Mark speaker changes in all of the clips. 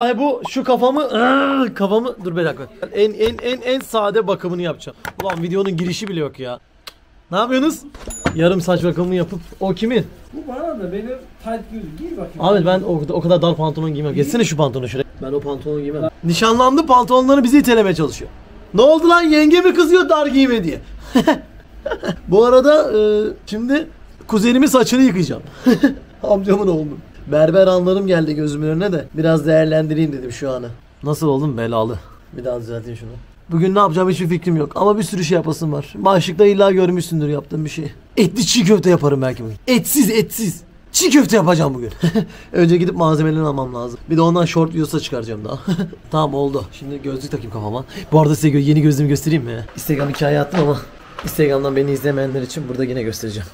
Speaker 1: Ay bu şu kafamı Iıı, kafamı dur bir dakika. En en en en sade bakımını yapacağım. Ulan videonun girişi bile yok ya. Ne yapıyorsunuz? Yarım saç bakımını yapıp o kimin?
Speaker 2: Bu bana da benim tight gözüm. Giy bakayım.
Speaker 1: Ahmet ben o, o kadar dar pantolon giymem. Geçsene şu pantolonu şuraya. Ben o pantolonu giymem. Nişanlandı pantolonları bizi itelemeye çalışıyor. Ne oldu lan yenge mi kızıyor dar giyme diye. Bu arada e, şimdi kuzenimin saçını yıkayacağım. Amcamın oğlu. Berber anlarım geldi gözümün önüne de biraz değerlendireyim dedim şu anı. Nasıl oldum belalı. Bir daha düzelteyim şunu. Bugün ne yapacağım hiçbir fikrim yok ama bir sürü şey yapasım var. Başlıkta illa görmüşsündür yaptığım bir şey. Etli çiğ köfte yaparım belki bugün. Etsiz etsiz. Çiğ köfte yapacağım bugün. Önce gidip malzemelerini almam lazım. Bir de ondan short videosu çıkaracağım daha. tamam oldu. Şimdi gözlük takayım kafama. Bu arada size yeni gözlüğümü göstereyim mi? Instagram hikaye attım ama Instagram'dan beni izlemeyenler için burada yine göstereceğim.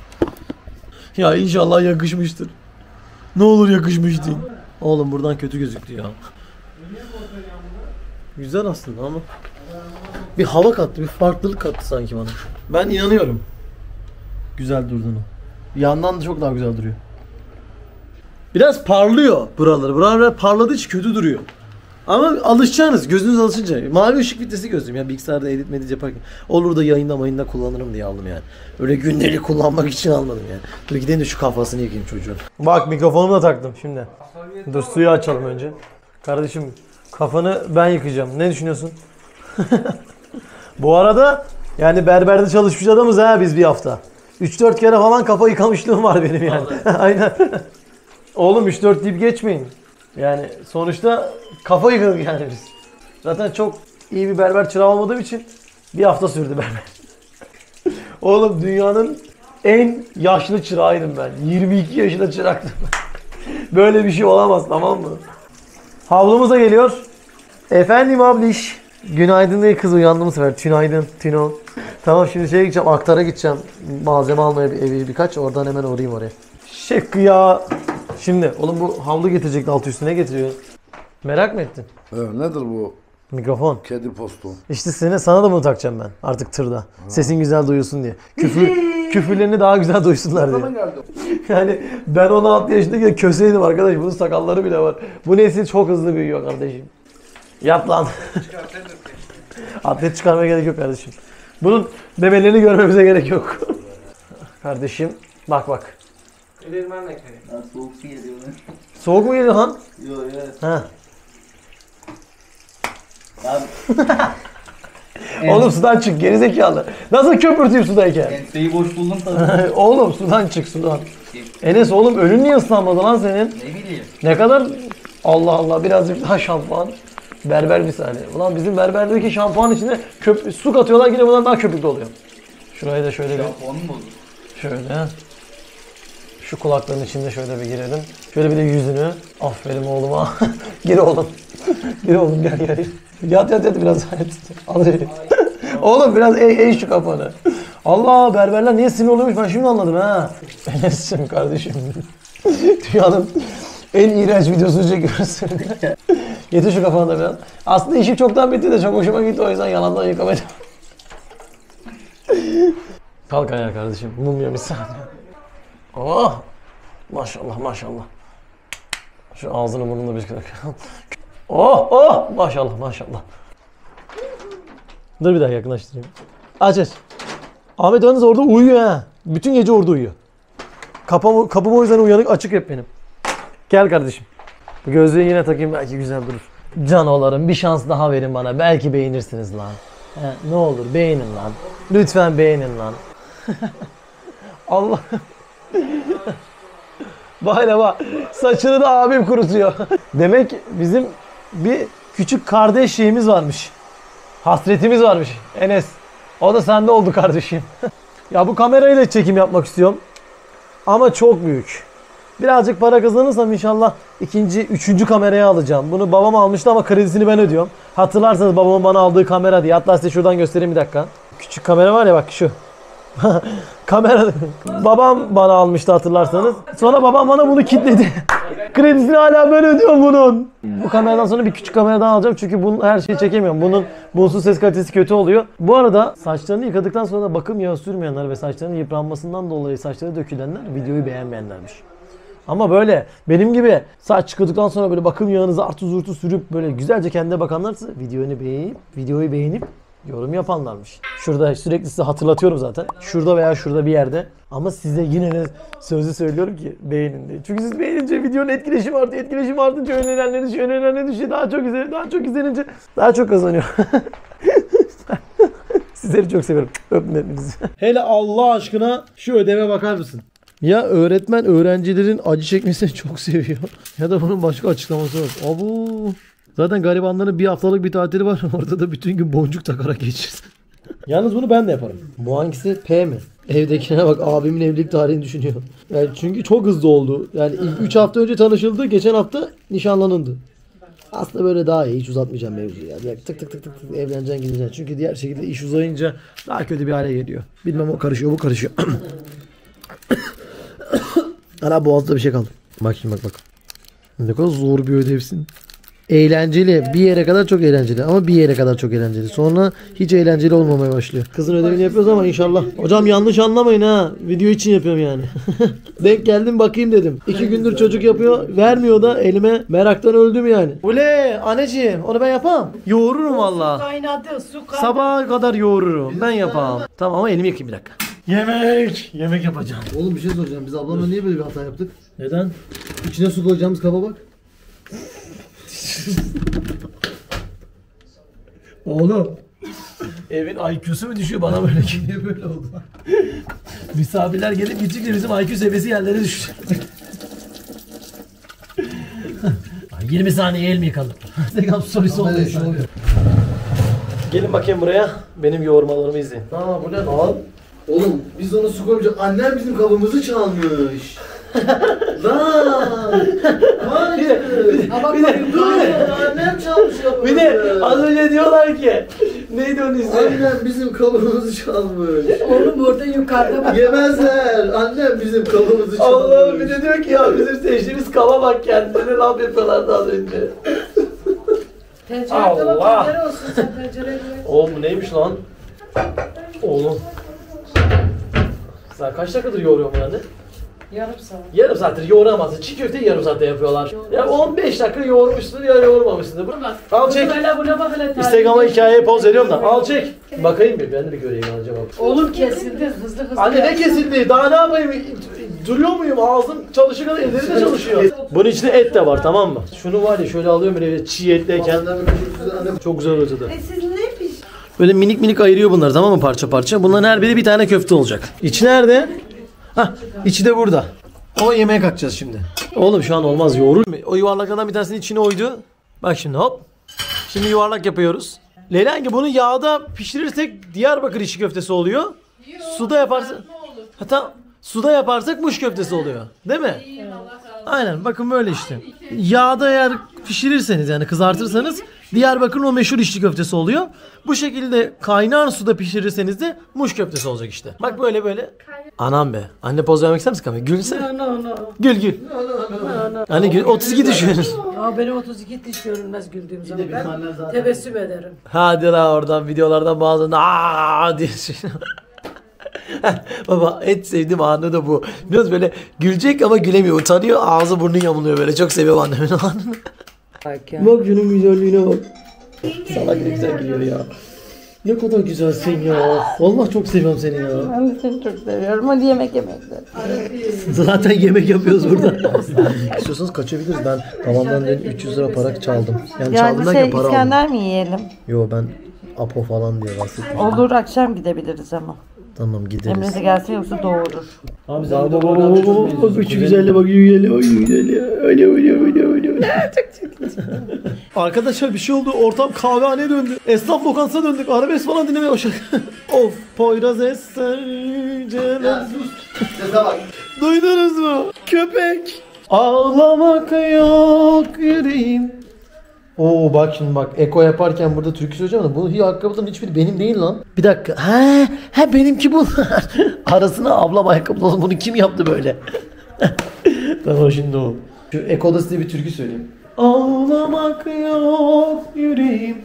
Speaker 1: Ya inşallah yakışmıştır. Ne olur yakışmış deyin. Oğlum buradan kötü gözüktü ya. Güzel aslında ama bir hava kattı, bir farklılık kattı sanki bana. Ben inanıyorum. Güzel durduğunu. Yandan da çok daha güzel duruyor. Biraz parlıyor buraları. Buralar parladığı için kötü duruyor. Ama alışacaksınız. Gözünüz alışınca. Mavi ışık filtresi gözlüğüm ya. Bilgisayarda edit medit yaparken. Olur da yayında mayında kullanırım diye aldım yani. Öyle gündelik kullanmak için almadım yani. Dur gideyim de şu kafasını yıkayayım çocuğun. Bak mikrofonumu da taktım şimdi. Dur suyu açalım önce. Kardeşim kafanı ben yıkayacağım. Ne düşünüyorsun? Bu arada yani berberde çalışmış adamız ha biz bir hafta. 3-4 kere falan kafa yıkamışlığım var benim yani. Aynen. Oğlum 3-4 deyip geçmeyin. Yani sonuçta kafa yıkadık yani biz. Zaten çok iyi bir berber çırağı olmadığım için bir hafta sürdü berber. Oğlum dünyanın en yaşlı çırağıydım ben. 22 yaşında çıraktım. Böyle bir şey olamaz tamam mı? Havlumuz da geliyor. Efendim abliş. Günaydın değil kız uyandım bu sefer. Tünaydın, tüno. Tamam şimdi şeye gideceğim, aktara gideceğim. Malzeme almaya bir evi birkaç. Oradan hemen uğrayayım oraya. Şık ya. Şimdi oğlum bu havlu getirecekti altı üstüne getiriyor. Merak mı ettin?
Speaker 3: Evet, nedir bu
Speaker 1: Mikrofon.
Speaker 3: kedi postu?
Speaker 1: İşte seni sana da bunu takacağım ben artık tırda. Sesin güzel duyulsun diye. Küfür küfürlerini daha güzel duysunlar diye.
Speaker 3: Geldi.
Speaker 1: Yani ben 16 yaşındayken köseydim arkadaş. Bunun sakalları bile var. Bu nesil çok hızlı büyüyor kardeşim. Yap lan. Atlet çıkarmaya gerek yok kardeşim. Bunun memelerini görmemize gerek yok. kardeşim bak bak.
Speaker 2: Elirmen ne kere?
Speaker 4: Ya soğuk su geliyor lan.
Speaker 1: Soğuk mu geliyor lan?
Speaker 4: Yo yo.
Speaker 1: Ha.
Speaker 4: Abi
Speaker 1: Oğlum sudan çık gerizekalı. Nasıl köpürteyim sudayken?
Speaker 4: enseyi boş buldum tabii.
Speaker 1: oğlum sudan çık sudan. Enes oğlum önün niye ıslanmadı lan senin?
Speaker 4: ne bileyim.
Speaker 1: Ne kadar Allah Allah birazcık daha şampuan. Berber bir saniye. Ulan bizim berberdeki şampuan içine köp su katıyorlar yine bundan daha köpüklü oluyor. Şurayı da şöyle bir
Speaker 4: Onu mu bozdu?
Speaker 1: şöyle. Şu kulakların içinde şöyle bir girelim. Şöyle bir de yüzünü. Aferin oğluma. Gir oğlum. Gir oğlum gel gel. Yat yat yat biraz. Al şöyle. oğlum biraz eğ, eğ şu kafanı. Allah berberler niye sinir oluyormuş ben şimdi anladım ha. Enes'cim kardeşim. Dünyanın en iğrenç videosunu çekiyoruz. Getir şu kafanı da biraz. Aslında işim çoktan bitti de çok hoşuma gitti o yüzden yalandan yıkamaya Kalk ayağa kardeşim. Mumya bir saniye. Oh! Maşallah maşallah. Şu ağzını burnunu bir Oh oh! Maşallah maşallah. Dur bir daha yakınlaştırayım. Aç aç. Ahmet yalnız orada uyuyor ha. Bütün gece orada uyuyor. Kapım, kapım o yüzden uyanık açık hep benim. Gel kardeşim. Bu gözlüğü yine takayım belki güzel durur. Canolarım bir şans daha verin bana. Belki beğenirsiniz lan. He, ne olur beğenin lan. Lütfen beğenin lan. Allah. Vay bak. Saçını da abim kurutuyor. Demek bizim bir küçük kardeş şeyimiz varmış. Hasretimiz varmış Enes. O da sende oldu kardeşim. ya bu kamerayla çekim yapmak istiyorum. Ama çok büyük. Birazcık para kazanırsam inşallah ikinci, üçüncü kamerayı alacağım. Bunu babam almıştı ama kredisini ben ödüyorum. Hatırlarsanız babamın bana aldığı kamera diye. Hatta size şuradan göstereyim bir dakika. Küçük kamera var ya bak şu. kamera babam bana almıştı hatırlarsanız. Sonra babam bana bunu kilitledi. Kredisini hala ben ödüyorum bunun. Bu kameradan sonra bir küçük kamera daha alacağım çünkü bunun her şeyi çekemiyorum. Bunun bunsuz ses kalitesi kötü oluyor. Bu arada saçlarını yıkadıktan sonra bakım yağı sürmeyenler ve saçlarının yıpranmasından dolayı saçları dökülenler videoyu beğenmeyenlermiş. Ama böyle benim gibi saç çıkıldıktan sonra böyle bakım yağını zartu zurtu sürüp böyle güzelce kendine bakanlarsa videoyu beğenip videoyu beğenip yorum yapanlarmış. Şurada sürekli size hatırlatıyorum zaten. Şurada veya şurada bir yerde. Ama size yine de sözü söylüyorum ki beğenin diye. Çünkü siz beğenince videonun etkileşimi artıyor. Etkileşim artınca önerilenleri düşüyor. Önerilenleri düşüyor. Daha çok izlenir. Daha çok izlenince daha çok kazanıyor. Sizleri çok seviyorum. Öpün hepinizi. Hele Allah aşkına şu ödeme bakar mısın? Ya öğretmen öğrencilerin acı çekmesini çok seviyor. Ya da bunun başka açıklaması var. Abu. Zaten garibanların bir haftalık bir tatili var. Orada da bütün gün boncuk takarak geçirsin. Yalnız bunu ben de yaparım. Bu hangisi P mi? Evdekine bak abimin evlilik tarihini düşünüyor. Yani çünkü çok hızlı oldu. Yani ilk 3 hafta önce tanışıldı. Geçen hafta nişanlanıldı. Aslında böyle daha iyi. Hiç uzatmayacağım mevzuyu ya. Direkt tık tık tık tık tık evleneceksin gideceksin. Çünkü diğer şekilde iş uzayınca daha kötü bir hale geliyor. Bilmem o karışıyor bu karışıyor. Ana boğazda bir şey kaldı. Bak şimdi bak bak. Ne kadar zor bir ödevsin. Eğlenceli. Bir yere kadar çok eğlenceli. Ama bir yere kadar çok eğlenceli. Sonra hiç eğlenceli olmamaya başlıyor. Kızın ödevini yapıyoruz ama inşallah. Hocam yanlış anlamayın ha. Video için yapıyorum yani. Denk geldim bakayım dedim. İki gündür çocuk yapıyor. Vermiyor da elime meraktan öldüm yani. Ule anneciğim onu ben yapamam. Yoğururum valla.
Speaker 3: Kaynadı su kaynadı.
Speaker 1: Sabaha kadar yoğururum. Ben yapamam. Tamam ama elimi yıkayayım bir dakika. Yemek. Yemek yapacağım.
Speaker 5: Oğlum bir şey soracağım. Biz ablamla niye böyle bir hata yaptık?
Speaker 1: Neden?
Speaker 5: İçine su koyacağımız kaba bak.
Speaker 1: Oğlum. Evin IQ'su mu düşüyor bana böyle ki?
Speaker 5: Niye böyle oldu?
Speaker 1: Misafirler gelip gittikçe bizim IQ seviyesi yerlere düşüyor. Ay, 20 saniye el mi yıkandım? Instagram story'si oldu.
Speaker 5: Böyle şey oluyor.
Speaker 1: Gelin bakayım buraya. Benim yoğurmalarımı izleyin. Tamam bu ne lan?
Speaker 5: Oğlum biz ona su koyunca annem bizim kabımızı çalmış. Lan!
Speaker 3: Ama
Speaker 1: Bir de, dur bir de,
Speaker 5: Annem çalmış kabımızı.
Speaker 1: bir de az önce diyorlar ki neydi onun ismi?
Speaker 5: Annem bizim kabımızı çalmış.
Speaker 3: oğlum orada yukarıda bak.
Speaker 5: Yemezler. Annem bizim kabımızı çalmış.
Speaker 1: Allah'ım bir de diyor ki ya bizim seçtiğimiz kaba bak kendine laf yapıyorlardı az önce.
Speaker 3: Tencerede bak tencere olsun sen.
Speaker 1: Oğlum bu neymiş lan? Oğlum. Sen kaç dakikadır yoğuruyorsun yani?
Speaker 3: Yarım saat.
Speaker 1: Yarım saattir yoğuramazsın. Çiğ köfteyi yarım saatte yapıyorlar. Ya 15 dakika yoğurmuşsun ya yoğurmamışsın. Al çek.
Speaker 3: Böyle buna bak.
Speaker 1: Instagram'a hikayeye poz veriyorum da. Al çek. Bakayım bir ben de bir göreyim acaba.
Speaker 3: Oğlum kesildi hızlı hızlı.
Speaker 1: Anne ne kesildi? Daha ne yapayım? Duruyor muyum? Ağzım çalışır kadar ellerim de çalışıyor. Bunun içinde et de var tamam mı? Şunu var ya şöyle alıyorum böyle çiğ etleyken.
Speaker 5: Çok güzel
Speaker 1: olacak.
Speaker 3: E siz ne piş?
Speaker 1: Böyle minik minik ayırıyor bunları tamam mı parça parça. Bunların her biri bir tane köfte olacak. İçi nerede? Hah içi de burada. O yemeğe kalkacağız şimdi. Oğlum şu an olmaz yoğurur mu? O yuvarlaklardan bir tanesini içine oydu. Bak şimdi hop. Şimdi yuvarlak yapıyoruz. Leyla bunu yağda pişirirsek Diyarbakır içi köftesi oluyor. Suda yaparsak... Hatta suda yaparsak muş köftesi oluyor. Değil mi? Aynen bakın böyle işte. Yağda eğer pişirirseniz yani kızartırsanız Diyarbakır'ın o meşhur içli köftesi oluyor. Bu şekilde kaynar suda pişirirseniz de muş köftesi olacak işte. Bak böyle böyle. Anam be. Anne poz vermek ister misin kameraya? Gülsene.
Speaker 3: No no.
Speaker 1: Gül gül. Anne gül. 32 düşünün.
Speaker 3: Aa benim 32 diş görünmez güldüğüm zaman. Ben tebessüm ederim.
Speaker 1: Hadi la oradan videolardan bazılarında aa diye şey. Baba en sevdiğim anı da bu. Biraz böyle gülecek ama gülemiyor. Utanıyor ağzı burnu yamuluyor böyle. Çok seviyorum annemin anını. Bak şunun güzelliğine bak. Salak ne güzel gülüyor ya. Ne kadar güzelsin ya. Vallahi çok seviyorum seni ya.
Speaker 6: Ben de seni çok seviyorum. Hadi yemek yemekte.
Speaker 1: Zaten yemek yapıyoruz burada. İstiyorsanız kaçabiliriz. Ben babamdan dün 300 lira para çaldım. Yani, çaldım
Speaker 6: Yani
Speaker 1: derken
Speaker 6: şey
Speaker 1: para aldım.
Speaker 6: İskender mi yiyelim?
Speaker 1: Yo ben Apo falan diye bahsettim.
Speaker 6: Olur akşam gidebiliriz ama.
Speaker 1: Tamam gideriz.
Speaker 6: Emre de gelse yoksa doğurur.
Speaker 1: Abi bak bak bak bak bak bak bak şu güzelle bak şu güzelle bak şu güzelle. Öyle öyle öyle öyle. Arkadaşlar bir şey oldu. Ortam kahvehaneye döndü. Esnaf lokantasına döndük. Arabesk falan dinlemeye başladık. of Poyraz Ester Celal.
Speaker 5: Sese bak.
Speaker 1: Duydunuz mu? Köpek. Ağlamak yok yüreğim. Oo bak şimdi bak Eko yaparken burada türkü söyleyeceğim ama bu hi- ayakkabıların hiçbiri benim değil lan. Bir dakika. He, he benimki bunlar. Arasına ablam ayakkabıları bunu kim yaptı böyle? tamam şimdi o. Şu Eko'da size bir türkü söyleyeyim. Ağlamak yok yüreğim.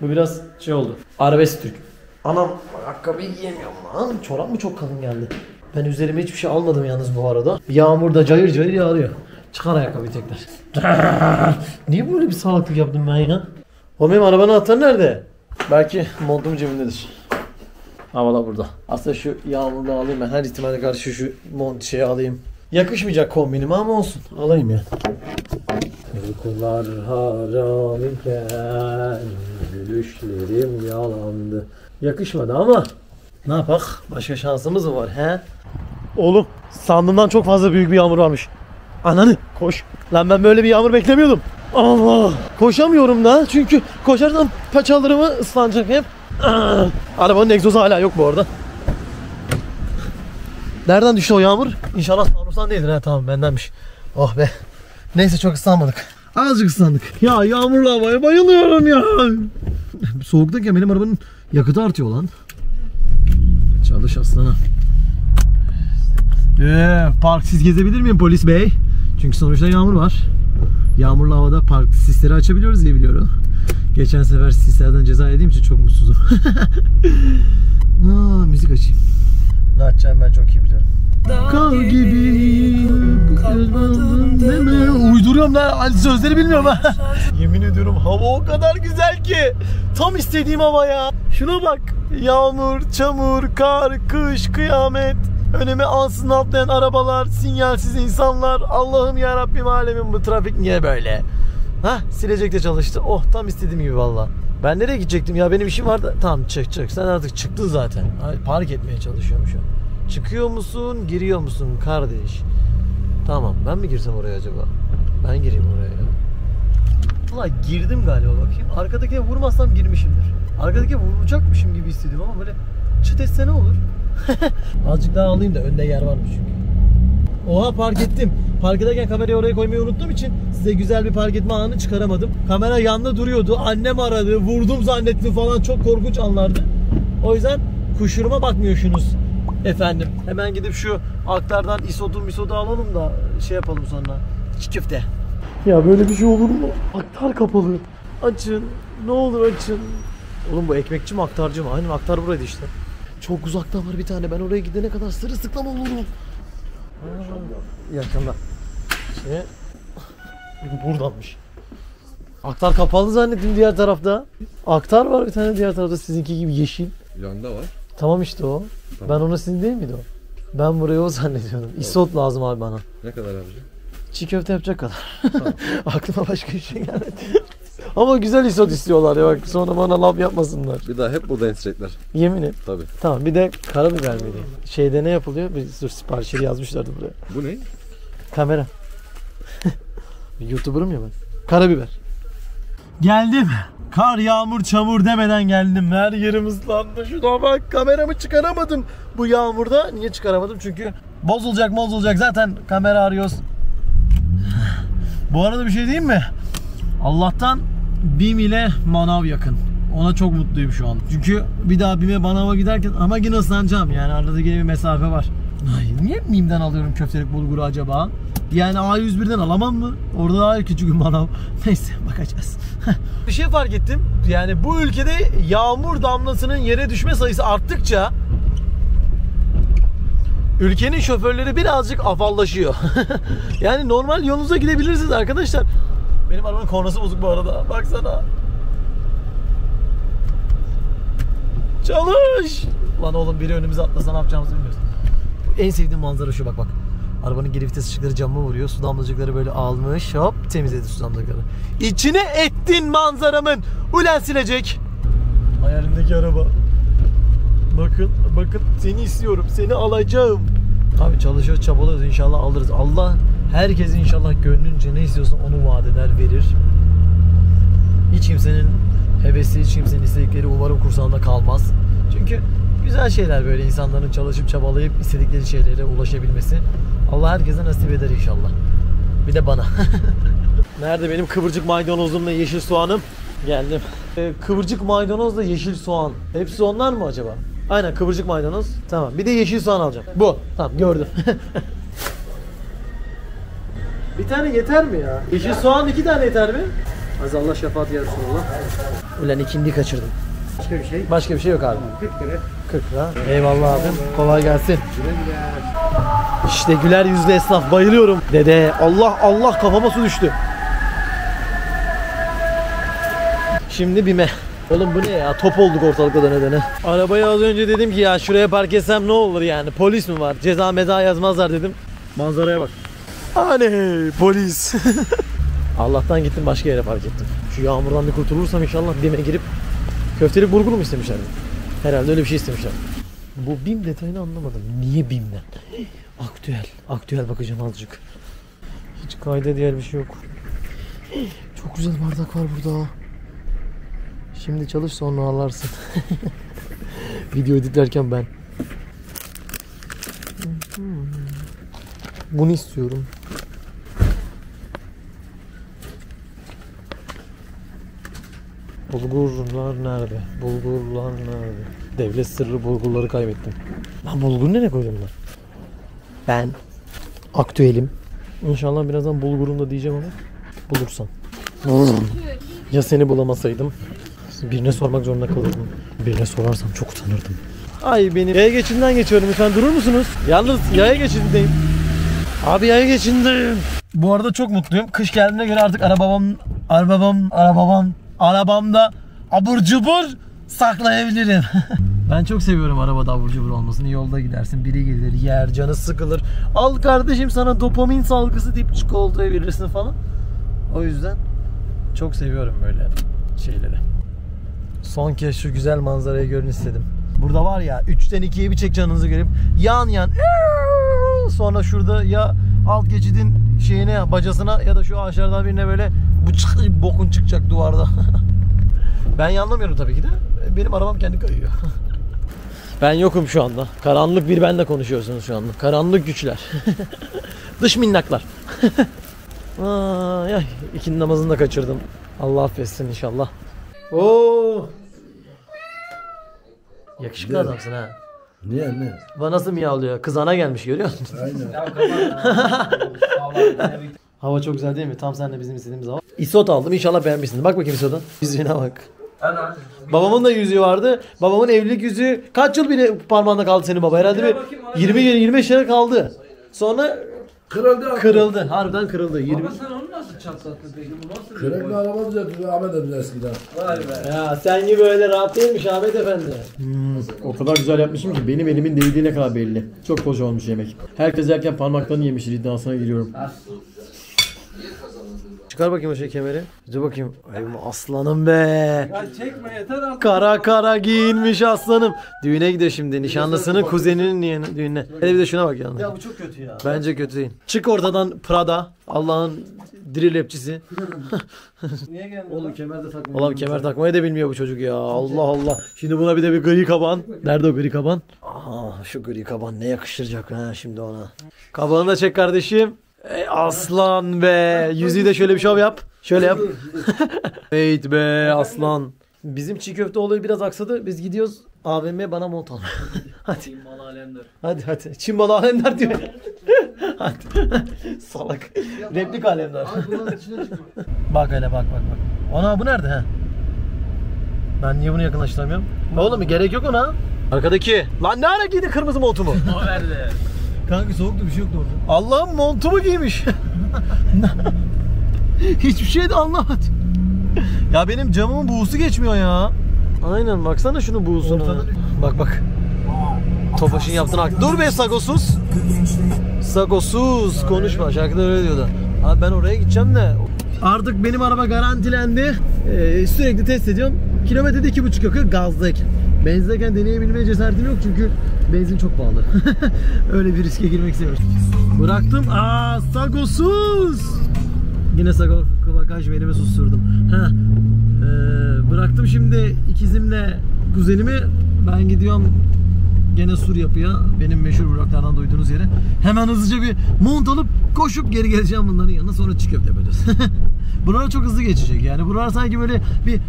Speaker 1: Bu biraz şey oldu. Arabesk türkü. Anam ayakkabıyı giyemiyorum lan. Çorap mı çok kalın geldi? Ben üzerime hiçbir şey almadım yalnız bu arada. Yağmur da cayır cayır yağıyor. Çıkar ayakkabıyı tekrar. Niye böyle bir salaklık yaptım ben ya? O benim arabanın anahtarı nerede? Belki montumun cebindedir. Ha valla burada. Aslında şu yağmurlu alayım ben. Her ihtimale karşı şu mont şeyi alayım. Yakışmayacak kombinime ama olsun. Alayım ya. Uykular haram iken Gülüşlerim yalandı. Yakışmadı ama ne yapak? Başka şansımız mı var he? Oğlum sandığımdan çok fazla büyük bir yağmur varmış. Ananı koş. Lan ben böyle bir yağmur beklemiyordum. Allah. Koşamıyorum da çünkü koşarsam paçalarımı ıslanacak hep. Ah. Arabanın egzozu hala yok bu arada. Nereden düştü o yağmur? İnşallah Sanus'tan değildir ha tamam bendenmiş. Oh be. Neyse çok ıslanmadık. Azıcık ıslandık. Ya yağmurlu havaya bayılıyorum ya. Soğuktayken benim arabanın yakıtı artıyor lan. Çalış aslanım. Ee, parksiz gezebilir miyim polis bey? Çünkü sonuçta yağmur var. Yağmurlu havada park sisleri açabiliyoruz diye biliyorum. Geçen sefer sislerden ceza yediğim için çok mutsuzum. Aa, müzik açayım. Ne açacağım ben çok iyi biliyorum. Kal gibi kalmadım deme. Uyduruyorum lan hani sözleri bilmiyorum ha. Yemin ediyorum hava o kadar güzel ki. Tam istediğim hava ya. Şuna bak. Yağmur, çamur, kar, kış, kıyamet. Önüme ansızın atlayan arabalar, sinyalsiz insanlar. Allah'ım ya Rabbim alemin bu trafik niye böyle? Ha silecek de çalıştı. Oh tam istediğim gibi valla. Ben nereye gidecektim ya benim işim vardı. Tamam çık çık sen artık çıktın zaten. Park etmeye çalışıyorum şu an. Çıkıyor musun giriyor musun kardeş? Tamam ben mi girsem oraya acaba? Ben gireyim oraya ya. Girdim galiba bakayım. Arkadakine vurmazsam girmişimdir. Arkadakine vuracakmışım gibi hissediyorum ama böyle çıt etse ne olur? Azıcık daha alayım da önde yer varmış çünkü. Oha park ettim. Park ederken kamerayı oraya koymayı unuttuğum için size güzel bir park etme anı çıkaramadım. Kamera yanında duruyordu. Annem aradı. Vurdum zannettim falan. Çok korkunç anlardı. O yüzden kuşuruma bakmıyorsunuz. Efendim. Hemen gidip şu aktardan isodu misodu alalım da şey yapalım sonra. Çiğ köfte. Ya böyle bir şey olur mu? Aktar kapalı. Açın. Ne olur açın. Oğlum bu ekmekçi mi aktarcı mı? Aynen aktar buraydı işte. Çok uzakta var bir tane. Ben oraya gidene kadar sırılsıklam olurum. İyi akşamlar. Şey, buradanmış. Aktar kapalı zannettim diğer tarafta. Aktar var bir tane diğer tarafta sizinki gibi yeşil.
Speaker 7: Yanda var.
Speaker 1: Tamam işte o. Ben onu sizin değil miydi o? Ben burayı o zannediyordum. Isot lazım abi bana.
Speaker 7: Ne kadar abicim?
Speaker 1: Çiğ köfte yapacak kadar. Aklıma başka bir şey gelmedi. Ama güzel isot istiyorlar ya bak sonra bana laf yapmasınlar.
Speaker 7: Bir daha hep buradan isteyecekler.
Speaker 1: Yemin et.
Speaker 7: Tabii.
Speaker 1: Tamam bir de karabiber miydi? Şeyde ne yapılıyor? Bir sürü siparişleri yazmışlardı buraya.
Speaker 7: Bu ne?
Speaker 1: Kamera. YouTuber'ım ya ben. Karabiber. Geldim. Kar, yağmur, çamur demeden geldim. Her yerim ıslandı. Şuna bak kameramı çıkaramadım. Bu yağmurda niye çıkaramadım? Çünkü bozulacak bozulacak. Zaten kamera arıyoruz. Bu arada bir şey diyeyim mi? Allah'tan BİM ile manav yakın. Ona çok mutluyum şu an. Çünkü bir daha BİM'e manava giderken ama yine ıslanacağım. Yani arada yine bir mesafe var. Ay, niye BİM'den alıyorum köftelik bulguru acaba? Yani A101'den alamam mı? Orada daha küçük bir manav. Neyse bakacağız. bir şey fark ettim. Yani bu ülkede yağmur damlasının yere düşme sayısı arttıkça ülkenin şoförleri birazcık afallaşıyor. yani normal yolunuza gidebilirsiniz arkadaşlar. Benim arabanın kornası bozuk bu arada. Baksana. Çalış. Lan oğlum biri önümüze atlasa ne yapacağımızı bilmiyoruz. En sevdiğim manzara şu bak bak. Arabanın geri vites ışıkları camıma vuruyor. Su damlacıkları böyle almış. Hop temizledi su damlacıkları. İçine ettin manzaramın. Ulen silecek. Hayalimdeki araba. Bakın bakın seni istiyorum. Seni alacağım. Abi çalışıyoruz çabalıyoruz inşallah alırız. Allah herkes inşallah gönlünce ne istiyorsa onu vaat eder verir. Hiç kimsenin hevesi, hiç kimsenin istedikleri umarım kursağında kalmaz. Çünkü güzel şeyler böyle insanların çalışıp çabalayıp istedikleri şeylere ulaşabilmesi. Allah herkese nasip eder inşallah. Bir de bana. Nerede benim kıvırcık maydanozumla yeşil soğanım? Geldim. Ee, kıvırcık maydanozla yeşil soğan. Hepsi onlar mı acaba? Aynen kıvırcık maydanoz. Tamam. Bir de yeşil soğan alacağım. Bu. Tamam gördüm. bir tane yeter mi ya? Yeşil soğan iki tane yeter mi? Az Allah şefaat ya Resulallah. Ulan ikindi kaçırdım. Başka bir şey? Başka bir şey yok abi. 40 lira. 40 lira. Eyvallah abim. Kolay gelsin. İşte güler yüzlü esnaf bayılıyorum. Dede Allah Allah kafama su düştü. Şimdi bime. Oğlum bu ne ya? Top olduk ortalıkta döne. Arabayı az önce dedim ki ya şuraya park etsem ne olur yani? Polis mi var? Ceza meza yazmazlar dedim. Manzaraya bak. Hani polis. Allah'tan gittim başka yere park ettim. Şu yağmurdan bir kurtulursam inşallah BİM'e girip köftelik burger mu istemişlerdi? Herhalde öyle bir şey istemişler. Bu BİM detayını anlamadım. Niye BİM'den? Aktüel. Aktüel bakacağım azıcık. Hiç kayda diğer bir şey yok. Çok güzel bardak var burada. Şimdi çalış sonra ağlarsın. Video editlerken ben. Bunu istiyorum. Bulgurlar nerede? Bulgurlar nerede? Devlet sırrı bulgurları kaybettim. Lan bulgur nereye koydum ben? Ben aktüelim. İnşallah birazdan bulgurum da diyeceğim ama bulursam. Ya seni bulamasaydım? Birine sormak zorunda kalırdım. Birine sorarsam çok utanırdım. Ay benim yaya geçidinden geçiyorum lütfen durur musunuz? Yalnız yaya geçidindeyim. Abi yaya geçidindeyim. Bu arada çok mutluyum. Kış geldiğine göre artık arabam, arabam, arabam, arabamda abur cubur saklayabilirim. ben çok seviyorum arabada abur cubur olmasını. Yolda gidersin biri gelir yer canı sıkılır. Al kardeşim sana dopamin salgısı deyip çikolatayı verirsin falan. O yüzden çok seviyorum böyle şeyleri. Son kez şu güzel manzarayı görün istedim. Burada var ya 3'ten 2'ye bir çek canınızı görüp yan yan sonra şurada ya alt geçidin şeyine bacasına ya da şu ağaçlardan birine böyle bıçık bokun çıkacak duvarda. ben yanlamıyorum tabii ki de. Benim arabam kendi kayıyor. ben yokum şu anda. Karanlık bir benle konuşuyorsunuz şu anda. Karanlık güçler. Dış minnaklar. Ay, ay, ikindi namazını da kaçırdım. Allah affetsin inşallah. Oo. Yakışıklı adamsın ha.
Speaker 5: Niye ne?
Speaker 1: Bana nasıl miyavlıyor? Kızana gelmiş görüyor musun?
Speaker 5: Aynen.
Speaker 1: Hava çok güzel değil mi? Tam seninle bizim istediğimiz hava. Isot aldım. İnşallah beğenmişsin. Bak bakayım Isot'a. Yüzüğüne bak. Babamın da yüzüğü vardı. Babamın evlilik yüzüğü kaç yıl bir parmağında kaldı senin baba? Herhalde bir 20 25 lira kaldı. Sonra
Speaker 5: Kırıldı.
Speaker 1: kırıldı. Harbiden kırıldı. 20
Speaker 2: Ama sen onu nasıl çatlattın peki? Bu nasıl bir
Speaker 5: Kırıklı araba düzeltiyor Ahmet abi eskiden.
Speaker 2: Vay be.
Speaker 1: Ya sen gibi öyle rahat değilmiş Ahmet Efendi. Hmm, o kadar güzel yapmışım ki benim elimin değdiğine kadar belli. Çok hoş olmuş yemek. Herkes yerken parmaklarını yemiştir iddiasına giriyorum. Çıkar bakayım o şey kemeri. Dur bakayım. Ay bu aslanım be.
Speaker 2: Ya çekme yeter artık.
Speaker 1: Kara kara giyinmiş aslanım. Düğüne gidiyor şimdi. Nişanlısının kuzeninin yeğeni- düğününe. Hele bir de şuna bak yalnız.
Speaker 2: Ya bu çok kötü ya.
Speaker 1: Bence kötü değil. Çık ortadan Prada. Allah'ın drill rapçisi.
Speaker 2: Niye geldin?
Speaker 1: Oğlum kemer de takmayı. Oğlum kemer takmayı da bilmiyor bu çocuk ya. Allah Allah. Şimdi buna bir de bir gri kaban. Nerede o gri kaban? Aa şu gri kaban ne yakıştıracak ha şimdi ona. Kabanı da çek kardeşim. Aslan be. Yüzüğü de şöyle bir şov yap. Şöyle yap. Eğit be aslan. Bizim çiğ köfte olayı biraz aksadı. Biz gidiyoruz AVM'ye bana mont al. hadi.
Speaker 2: Mal alemdir.
Speaker 1: Hadi hadi. Çin balı alemdar diyor. hadi. Salak. Replik alemdar. bak hele bak bak bak. Ana bu nerede ha? Ben niye bunu yakınlaştıramıyorum? Oğlum gerek yok ona. Arkadaki. Lan ne ara giydi kırmızı montumu?
Speaker 2: O verdi.
Speaker 1: Kanka soğuktu bir şey yoktu orada. Allah'ım montumu giymiş. Hiçbir şey de anlamadım. Ya benim camımın buğusu geçmiyor ya. Aynen baksana şunu buğusuna. Bak bak. Tofaş'ın yaptığını hak. Dur be Sagosuz. Sagosuz konuşma. Şarkıda öyle diyordu. Abi ben oraya gideceğim de. Artık benim araba garantilendi. Ee, sürekli test ediyorum. Kilometrede iki buçuk yakıyor gazdayken. Benzindeyken deneyebilmeye cesaretim yok çünkü benzin çok pahalı. öyle bir riske girmek istemiyorum. Bıraktım. Aa Sagosuz. Yine Sago bagaj verimi susturdum. Heh. Ee, bıraktım şimdi ikizimle kuzenimi. Ben gidiyorum gene sur yapıya. Benim meşhur vloglardan duyduğunuz yere. Hemen hızlıca bir mont alıp koşup geri geleceğim bunların yanına. Sonra çiğ köfte yapacağız. Buralar çok hızlı geçecek. Yani buralar sanki böyle bir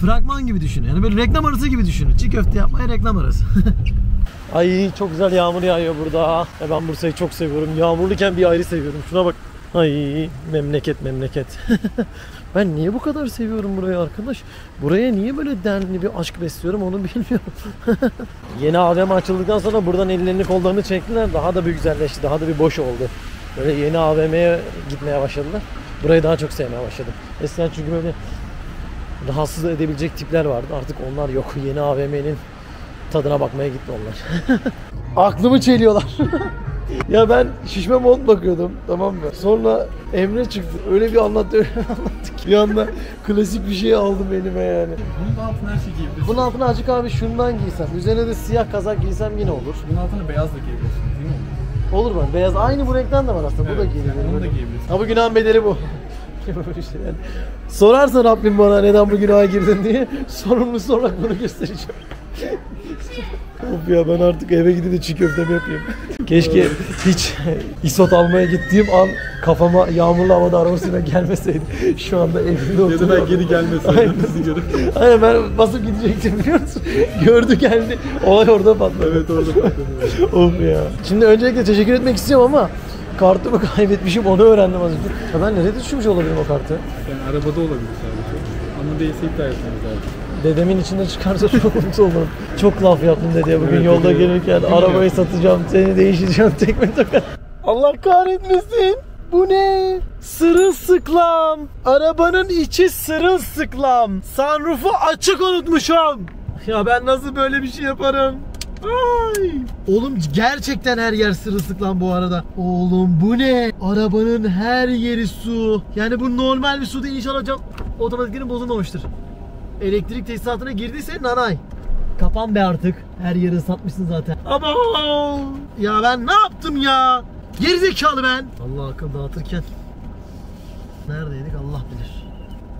Speaker 1: fragman gibi düşün. Yani böyle reklam arası gibi düşünün. Çiğ köfte yapmaya reklam arası. Ay çok güzel yağmur yağıyor burada. Ya ben Bursa'yı çok seviyorum. Yağmurluyken bir ayrı seviyorum. Şuna bak. Ay memleket memleket. ben niye bu kadar seviyorum burayı arkadaş? Buraya niye böyle denli bir aşk besliyorum onu bilmiyorum. Yeni AVM açıldıktan sonra buradan ellerini kollarını çektiler. Daha da bir güzelleşti. Daha da bir boş oldu. Böyle yeni AVM'ye gitmeye başladılar. Burayı daha çok sevmeye başladım. Eskiden çünkü böyle rahatsız edebilecek tipler vardı. Artık onlar yok. Yeni AVM'nin tadına bakmaya gitti onlar. Aklımı çeliyorlar. ya ben şişme mont bakıyordum tamam mı? Sonra Emre çıktı. Öyle bir anlattı öyle bir anlattı ki. Bir anda klasik bir şey aldım elime yani.
Speaker 8: Bunun altına her şey giyebilirsin.
Speaker 1: Bunun altına acık abi şundan giysem. Üzerine de siyah kazak giysem yine olur.
Speaker 8: Bunun altına beyaz da giyebilirsin değil mi?
Speaker 1: Olur mu? Beyaz aynı bu renkten de var aslında. bu da
Speaker 8: Evet,
Speaker 1: giyilir.
Speaker 8: Onu da
Speaker 1: böyle.
Speaker 8: giyebilirsin.
Speaker 1: Ha bu günahın bedeli bu. İşte yani. Sorarsa Rabbim bana neden bu günaha girdin diye sorumlusu olarak bunu göstereceğim. Of ya ben artık eve gidip de çiğ köftemi yapayım. Keşke hiç isot almaya gittiğim an kafama yağmurlu havada arabasıyla gelmeseydi. Şu anda evimde
Speaker 8: Ya da ben
Speaker 1: oturuyorum.
Speaker 8: geri gelmeseydim bizi görüp.
Speaker 1: Aynen ben basıp gidecektim biliyor musun? Gördü geldi. Olay orada patladı.
Speaker 8: Evet orada patladı.
Speaker 1: of ya. Şimdi öncelikle teşekkür etmek istiyorum ama kartımı kaybetmişim onu öğrendim az önce. Ya ben nerede düşürmüş olabilirim o kartı?
Speaker 8: Yani arabada olabilir sadece. Ama değilse iptal etmemiz.
Speaker 1: Dedemin içinde çıkarsa çok mutlu olurum. Çok laf yaptım dedeye bugün
Speaker 8: Evet,
Speaker 1: yolda
Speaker 8: dede-
Speaker 1: gelirken arabayı satacağım, seni değiştireceğim tekme tokat. Allah kahretmesin. Bu ne? Sırılsıklam. Arabanın içi sırılsıklam. Sunroof'u açık unutmuşum. Ya ben nasıl böyle bir şey yaparım? Ay. Oğlum gerçekten her yer sırılsıklam bu arada. Oğlum bu ne? Arabanın her yeri su. Yani bu normal bir su değil inşallah cam otomatiklerin bozulmamıştır. Elektrik tesisatına girdiyse nanay. Kapan be artık. Her yeri ıslatmışsın zaten. Ama ya ben ne yaptım ya? Gerizekalı ben. Allah akıl dağıtırken. Neredeydik Allah bilir.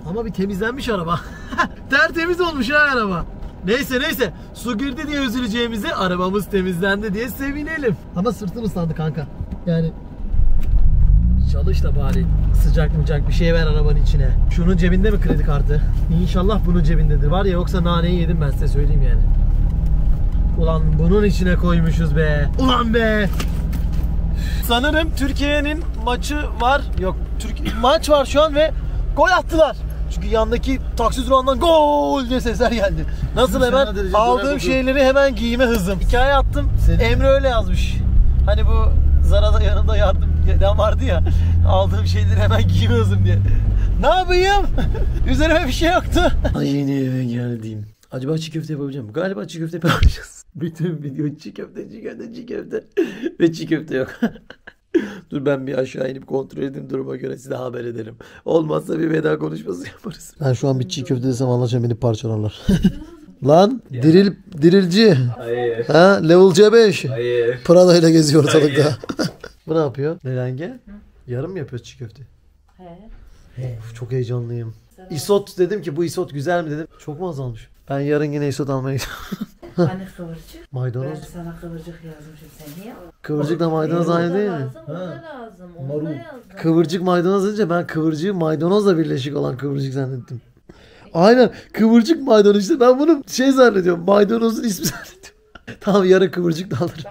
Speaker 1: Ama bir temizlenmiş araba. Tertemiz olmuş ha araba. Neyse neyse su girdi diye üzüleceğimize arabamız temizlendi diye sevinelim. Ama sırtım ıslandı kanka. Yani Çalış da bari sıcak mıcak bir şey ver arabanın içine. Şunun cebinde mi kredi kartı? İnşallah bunun cebindedir. Var ya yoksa naneyi yedim ben size söyleyeyim yani. Ulan bunun içine koymuşuz be. Ulan be. Sanırım Türkiye'nin maçı var. Yok Türk maç var şu an ve gol attılar. Çünkü yandaki taksi durağından gol diye sesler geldi. Nasıl hemen aldığım şeyleri hemen giyme hızım. Hikaye attım. Emre öyle yazmış. Hani bu Zara'da yanında yardım eden vardı ya. Aldığım şeyleri hemen hızım diye. Ne yapayım? Üzerime bir şey yoktu. Ay yeni eve geldim. Acaba çiğ köfte yapabileceğim mi? Galiba çiğ köfte yapacağız. Bütün video çiğ köfte, çiğ köfte, çiğ köfte. Ve çiğ köfte yok. Dur ben bir aşağı inip kontrol edeyim duruma göre size haber ederim. Olmazsa bir veda konuşması yaparız. Ben şu an bir çiğ köfte desem anlaşacağım beni parçalarlar. Lan diril dirilci.
Speaker 4: Hayır.
Speaker 1: Ha level C5.
Speaker 4: Hayır.
Speaker 1: Prada ile geziyor ortalıkta. Bu ne yapıyor? Nelenge? Yarım mı yapıyoruz çiğ köfte?
Speaker 6: He.
Speaker 1: Of, çok heyecanlıyım. Isot dedim ki bu isot güzel mi dedim. Çok mu azalmış? Ben yarın yine isot almaya gidiyorum.
Speaker 3: Hani kıvırcık? Ben
Speaker 1: Maydanoz.
Speaker 3: sana kıvırcık yazmışım. Sen niye aldın?
Speaker 1: Kıvırcıkla maydanoz aynı değil mi?
Speaker 6: Lazım, o da lazım. Onu da yazdım.
Speaker 1: Kıvırcık maydanoz deyince ben kıvırcığı maydanozla birleşik olan kıvırcık zannettim. Aynen kıvırcık maydanoz işte ben bunu şey zannediyorum maydanozun ismi zannediyorum. tamam yarın kıvırcık da alırım.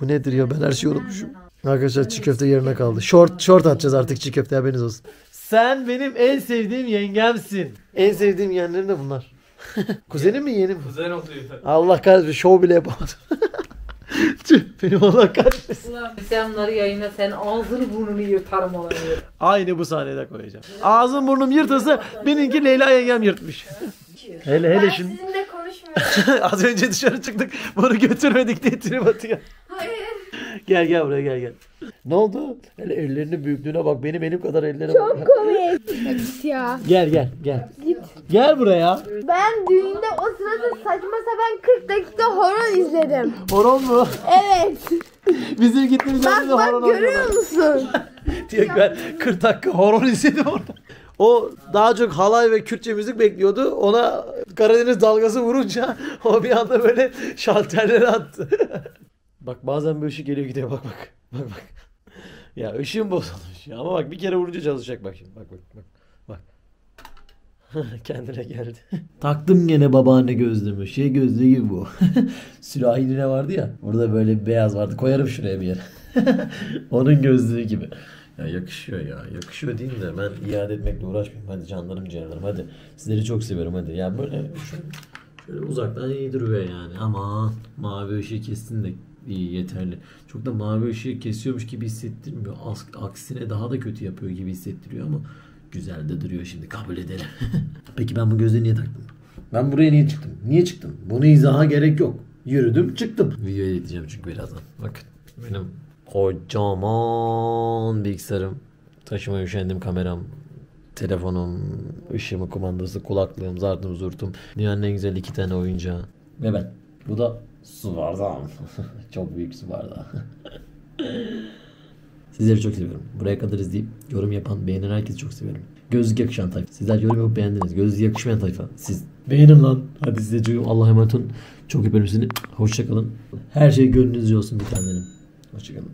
Speaker 1: Bu nedir ya ben her şeyi unutmuşum. Arkadaşlar çiğ köfte yerine kaldı. Short short atacağız artık çiğ köfte haberiniz olsun. Sen benim en sevdiğim yengemsin. En sevdiğim yeğenlerim de bunlar. Kuzenim mi yeğenim mi?
Speaker 2: Kuzen oluyor.
Speaker 1: Allah kahretsin şov bile yapamadım. Tüh, benim Allah kahretsin.
Speaker 3: Ulan sen bunları yayına sen ağzını burnunu yırtarım diyor.
Speaker 1: Aynı bu sahnede koyacağım. Ağzım burnum yırtılsa benimki Leyla yengem yırtmış. hele hele şimdi.
Speaker 9: Sizinle konuşmuyorum.
Speaker 1: Az önce dışarı çıktık. Bunu götürmedik diye trip atıyor.
Speaker 9: Hayır.
Speaker 1: Gel gel buraya gel gel. Ne oldu? Hele ellerinin büyüklüğüne bak. Benim elim kadar ellerim.
Speaker 9: Çok komik. Git ya.
Speaker 1: Gel gel gel. Gel buraya.
Speaker 9: Ben düğünde o sırada saçma sapan 40 dakika horon izledim.
Speaker 1: Horon mu?
Speaker 9: Evet.
Speaker 1: Bizim gittiğimiz
Speaker 9: Bak
Speaker 1: yerde
Speaker 9: bak
Speaker 1: horon
Speaker 9: görüyor
Speaker 1: oynuyorlar.
Speaker 9: musun?
Speaker 1: Diyor ben 40 dakika horon izledim orada. O daha çok halay ve Kürtçe müzik bekliyordu. Ona Karadeniz dalgası vurunca o bir anda böyle şalterleri attı. Bak bazen bir ışık geliyor gidiyor bak bak. Bak bak. Ya ışığım bozulmuş ya. Ama bak bir kere vurunca çalışacak bak şimdi. Bak bak bak. Bak. Kendine geldi. Taktım gene babaanne gözlüğümü. Şey gözlüğü gibi bu. Sürahi ne vardı ya. Orada böyle beyaz vardı. Koyarım şuraya bir yere. Onun gözlüğü gibi. Ya yakışıyor ya. Yakışıyor değil de ben iade etmekle uğraşmayayım. Hadi canlarım ciğerlerim hadi. Sizleri çok seviyorum hadi. Ya böyle şöyle, uzaktan iyi duruyor yani. Ama mavi ışığı kessin de iyi yeterli. Çok da mavi ışığı kesiyormuş gibi hissettirmiyor. Aksine daha da kötü yapıyor gibi hissettiriyor ama güzel de duruyor şimdi kabul edelim. Peki ben bu gözleri niye taktım? Ben buraya niye çıktım? Niye çıktım? Bunu izaha gerek yok. Yürüdüm çıktım. Video edeceğim çünkü birazdan. Bakın benim kocaman bilgisayarım. Taşımaya üşendim kameram. Telefonum, ışığımı, kumandası, kulaklığım, zartım, zurtum. Dünyanın en güzel iki tane oyuncağı. Ve ben. Bu da su bardağım. çok büyük su bardağı. Sizleri çok seviyorum. Buraya kadar izleyip yorum yapan, beğenen herkesi çok seviyorum. Gözlük yakışan tayfa. Sizler yorum yapıp beğendiniz. Gözlük yakışmayan tayfa. Siz beğenin lan. Hadi size çok Allah'a emanet olun. Çok öpüyorum sizi. Hoşçakalın. Her şey gönlünüzce olsun bir tanem. Hoşçakalın.